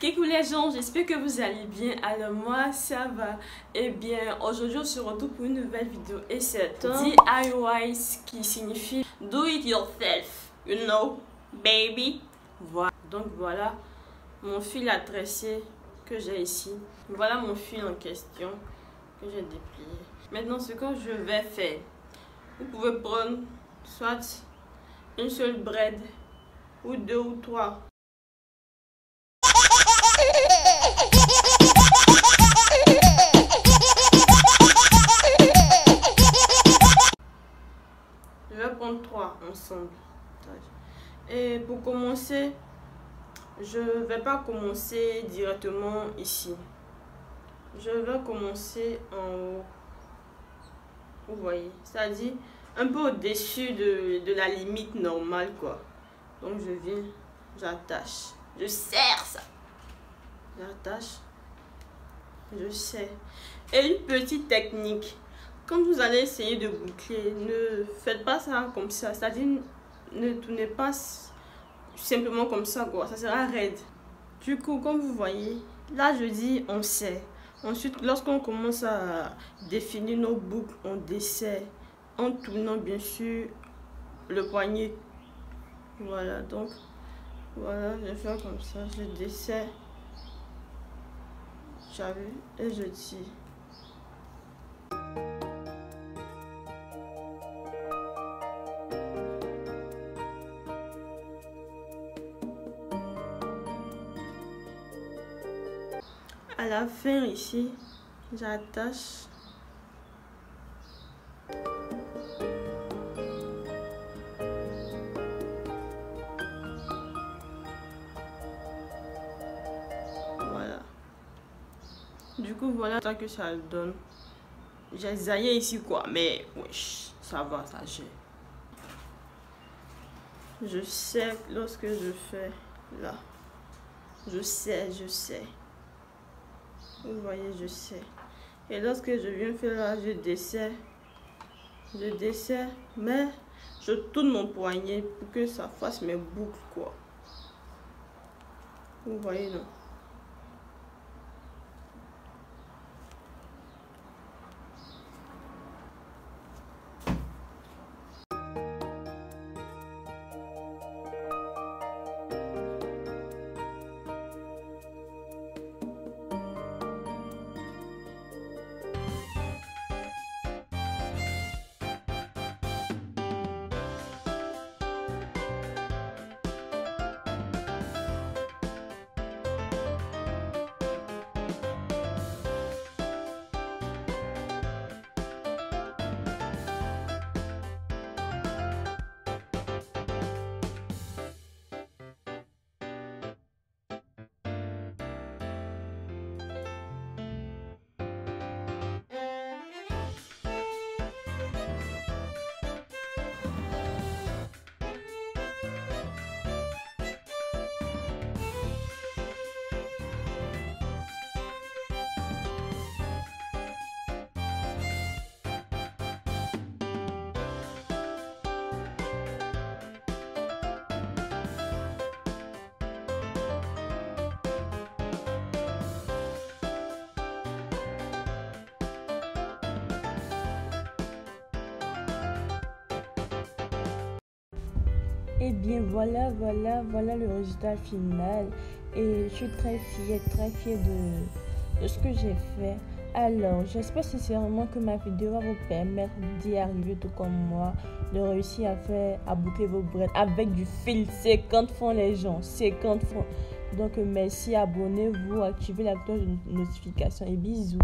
Coucou les gens, j'espère que vous allez bien. Alors moi, ça va. Et bien, aujourd'hui, on se retrouve pour une nouvelle vidéo. Et c'est DIY qui signifie Do it yourself. You know, baby. Voilà. Donc voilà mon fil à tresser que j'ai ici. Voilà mon fil en question que j'ai déplié. Maintenant, ce que je vais faire, vous pouvez prendre soit une seule bread ou deux ou trois Je vais prendre trois ensemble. Et pour commencer, je ne vais pas commencer directement ici. Je vais commencer en haut. Vous voyez, c'est-à-dire un peu au-dessus de, de la limite normale, quoi. Donc je viens, j'attache. Je serre ça. J'attache. Je sais. Et une petite technique. Quand vous allez essayer de boucler, ne faites pas ça comme ça. C'est-à-dire, ne tournez pas simplement comme ça, quoi. Ça sera raide. Du coup, comme vous voyez, là, je dis on sait. Ensuite, lorsqu'on commence à définir nos boucles, on dessert en tournant, bien sûr, le poignet. Voilà, donc, voilà, je faire comme ça. Je dessert et je dis à la fin ici j'attache Du coup, voilà ça que ça donne. J'ai zaillé ici, quoi. Mais, wesh, ça va, ça gère. Je sais lorsque je fais là. Je sais, je sais. Vous voyez, je sais. Et lorsque je viens faire là, je desserre. Je desserre, mais je tourne mon poignet pour que ça fasse mes boucles, quoi. Vous voyez, non? Et eh bien voilà, voilà, voilà le résultat final. Et je suis très fière, très fière de, de ce que j'ai fait. Alors, j'espère sincèrement que ma vidéo va vous permettre d'y arriver tout comme moi, de réussir à faire, à boucler vos brettes avec du fil. 50 francs les gens, 50 francs. Donc merci, abonnez-vous, activez la cloche de notification et bisous.